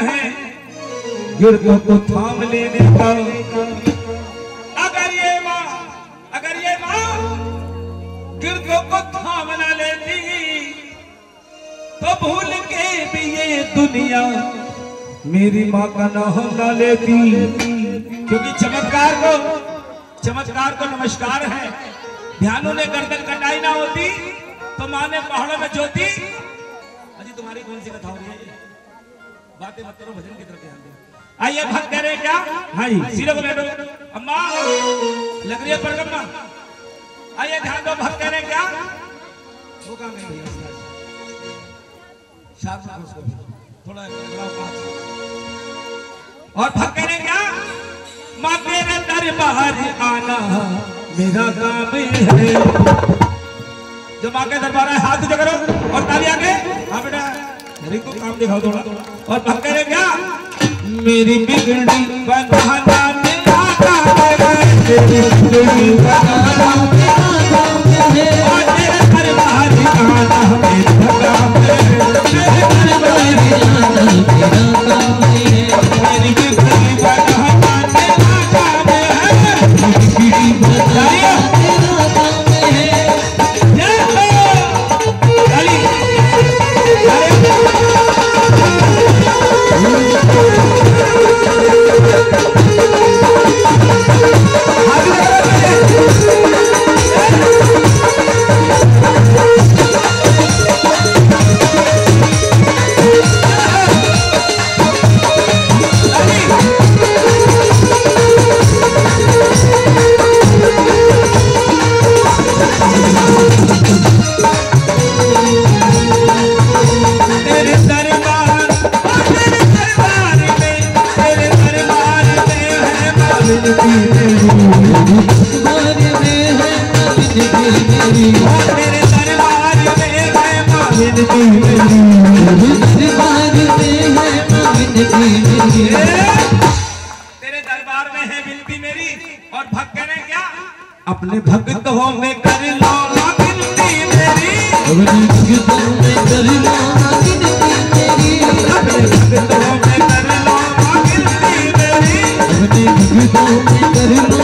है। गिरदों को थाम लेने का। अगर ये माँ, अगर ये माँ गिरदों को थाम न लेती तो भूल के भी ये दुनिया मेरी माँ का नाम न लेती। क्योंकि चमत्कार को चमत्कार को नमस्कार है। ध्यानों ने गर्दन कटाई ना होती तो माँ ने पहाड़ों में ज्योति अजी, तुम्हारी कौन सी कथा हो रही है बातें मत करो भजन की तरफ़ ध्यान दो। आइए भक्त कह रहे हैं क्या? हाँ जी सिरे को बैठो। अम्मा लग रही है परगम्मा। आइए ध्यान दो भक्त कह रहे हैं क्या? वो काम है भैया शार्प रखो उसको थोड़ा पास और भक्त कह रहे हैं क्या? माँ तेरे दरबार आना मेरा काम है। जो माँ के दरबार है हाथ करो और ताली आगे। हाँ को काम दिखाओ थोड़ा। और कह क्या मेरी बिगड़ी बनाना मेरा मेरी बिगड़ी बनाना और भक्त कह रहे हैं क्या? अपने भक्तों में कर लो माँ विनती मेरी। विनती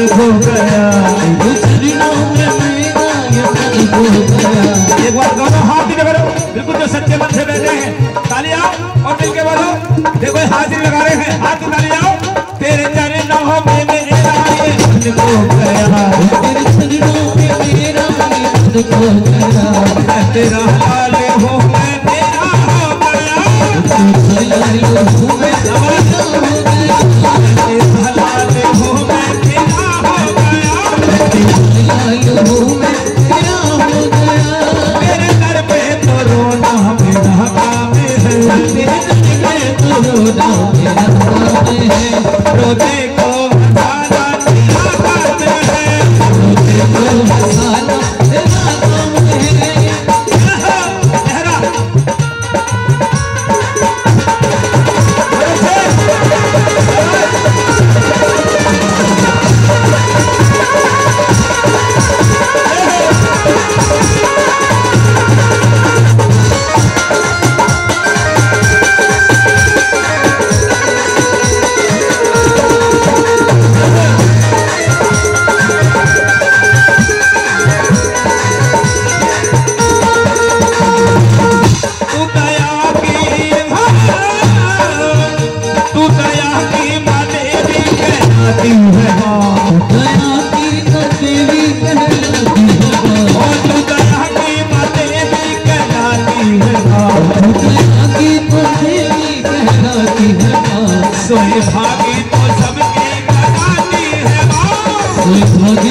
मन हो गया एक बार दोनों हाथ नीचे करो बिल्कुल जो सच्चे मन से बैठे हैं, ताली आओ और मिलके बोलो देखो हाजिरी लगा रहे हैं। हाथ की ताली आओ। तेरे चरणों में मेरा ये मन हो। गया मैं तेरा लाल हो मैं तेरा हो गया, तेरा लाल हो मैं रोते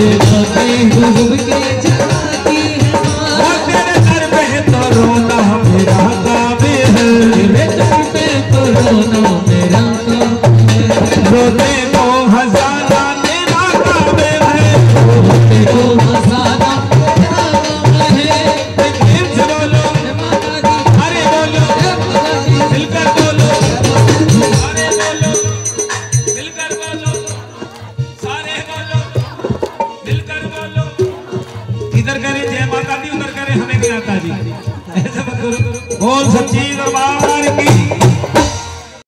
माँ कोई इधर करे जय माता दी उधर करे हमें क्या जी ऐसा बोल सच्ची दरबार